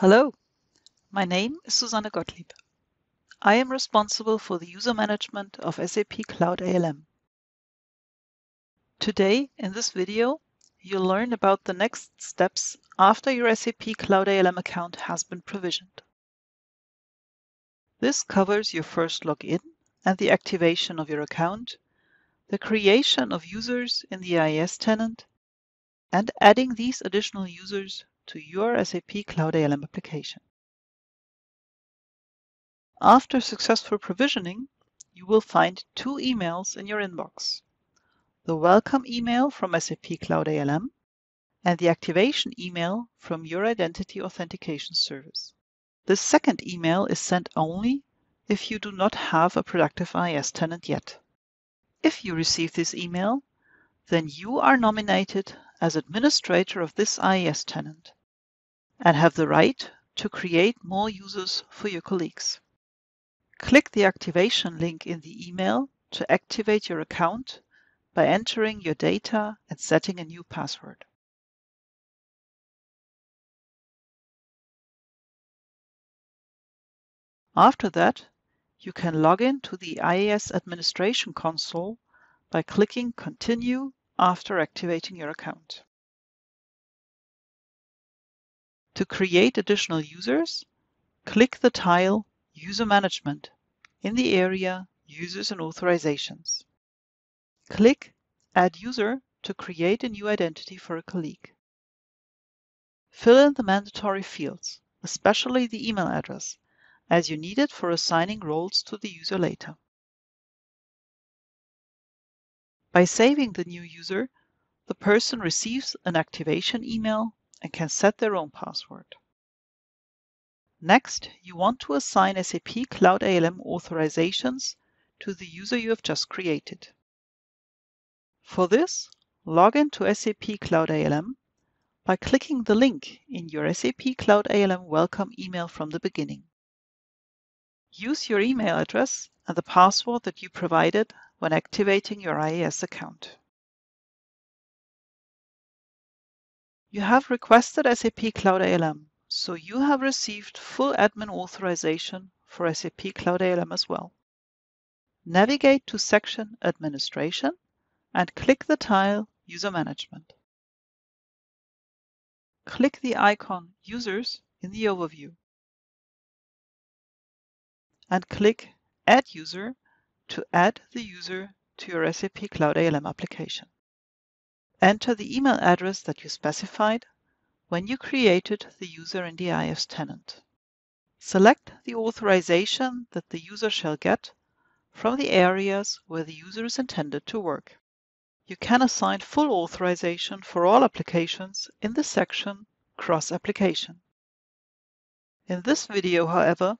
Hello, my name is Susanne Gottlieb. I am responsible for the user management of SAP Cloud ALM. Today, in this video, you'll learn about the next steps after your SAP Cloud ALM account has been provisioned. This covers your first login and the activation of your account, the creation of users in the IAS tenant, and adding these additional users to your SAP Cloud ALM application. After successful provisioning, you will find two emails in your inbox. The welcome email from SAP Cloud ALM and the activation email from your Identity Authentication Service. The second email is sent only if you do not have a productive IAS tenant yet. If you receive this email, then you are nominated as administrator of this IAS tenant and have the right to create more users for your colleagues. Click the activation link in the email to activate your account by entering your data and setting a new password. After that, you can log in to the IAS Administration Console by clicking Continue after activating your account. To create additional users, click the tile User Management in the area Users and Authorizations. Click Add User to create a new identity for a colleague. Fill in the mandatory fields, especially the email address, as you need it for assigning roles to the user later. By saving the new user, the person receives an activation email and can set their own password. Next, you want to assign SAP Cloud ALM authorizations to the user you have just created. For this, log in to SAP Cloud ALM by clicking the link in your SAP Cloud ALM welcome email from the beginning. Use your email address and the password that you provided when activating your IAS account. You have requested SAP Cloud ALM, so you have received full admin authorization for SAP Cloud ALM as well. Navigate to section Administration and click the tile User Management. Click the icon Users in the overview and click Add User to add the user to your SAP Cloud ALM application. Enter the email address that you specified when you created the user in the IAS tenant. Select the authorization that the user shall get from the areas where the user is intended to work. You can assign full authorization for all applications in the section Cross Application. In this video, however,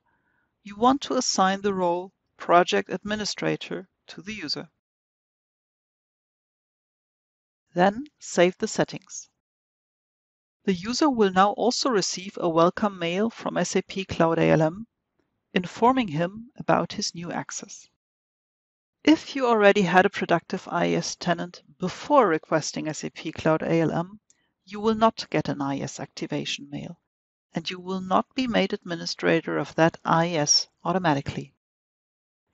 you want to assign the role Project Administrator to the user. Then save the settings. The user will now also receive a welcome mail from SAP Cloud ALM informing him about his new access. If you already had a productive IAS tenant before requesting SAP Cloud ALM, you will not get an IAS activation mail, and you will not be made administrator of that IAS automatically.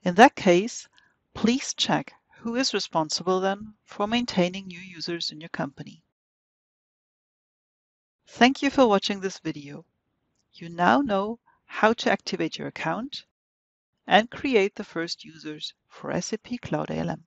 In that case, please check who is responsible then for maintaining new users in your company. Thank you for watching this video. You now know how to activate your account and create the first users for SAP Cloud ALM.